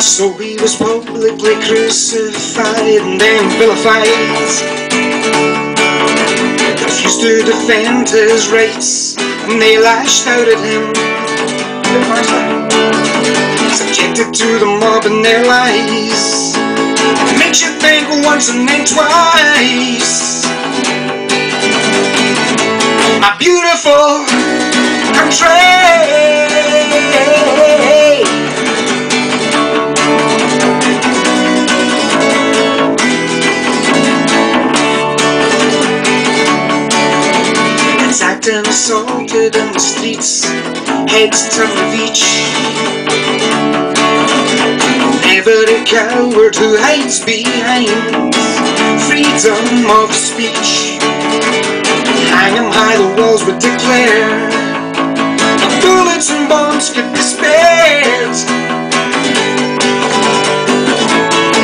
So he was publicly crucified and then vilified. Refused to defend his rights, and they lashed out at him. Subjected to the mob and their lies. It makes you think once and then twice. My beautiful country. It's acting assaulted in the streets, heads turn of each. Never a coward who hides behind freedom of speech. Hang 'em high, the walls would declare. Bullets and bombs could be spared.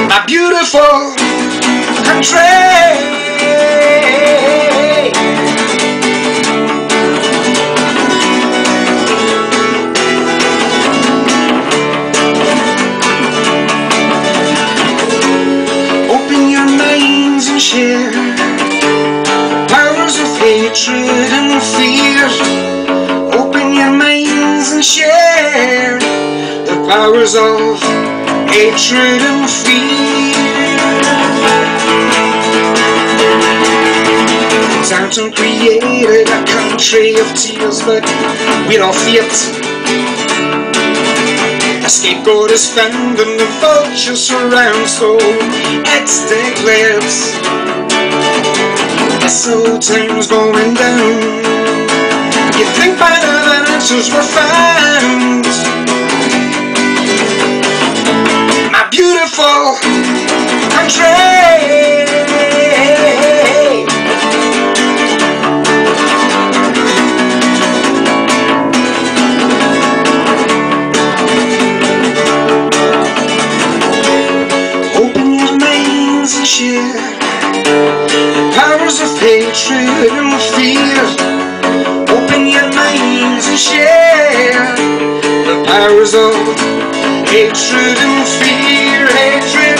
My beautiful country. Hatred and fear. Open your minds and share the powers of hatred and fear. Downton created a country of tears, but we're all fate. A scapegoat is found and the vultures surround, so it's declared. This old time's going down. You think by now that answers were found. Hatred and fear. Open your minds and share the powers of hatred and fear.